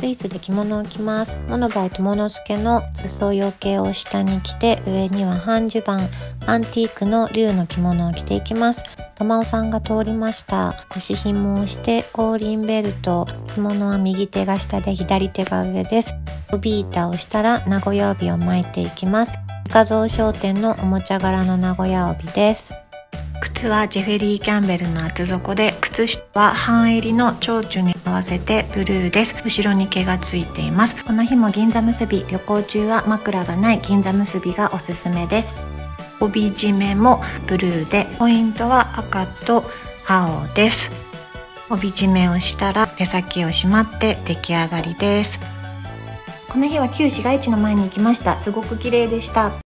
スイーツで着物を着ます。モノバイとモノスケの裾よけを下に着て、上には半襦袢、アンティークの竜の着物を着ていきます。玉尾さんが通りました。腰紐をして、オーリンベルト、着物は右手が下で左手が上です。帯板をしたら名古屋帯を巻いていきます。画像商店のおもちゃ柄の名古屋帯です。靴はジェフェリー・キャンベルの厚底で靴下は半襟の蝶々に合わせてブルーです。後ろに毛がついています。この日も銀座結び旅行中は枕がない銀座結びがおすすめです。帯締めもブルーで。ポイントは赤と青です。帯締めをしたら手先をしまって出来上がりです。この日は旧市街地の前に行きました。すごく綺麗でした。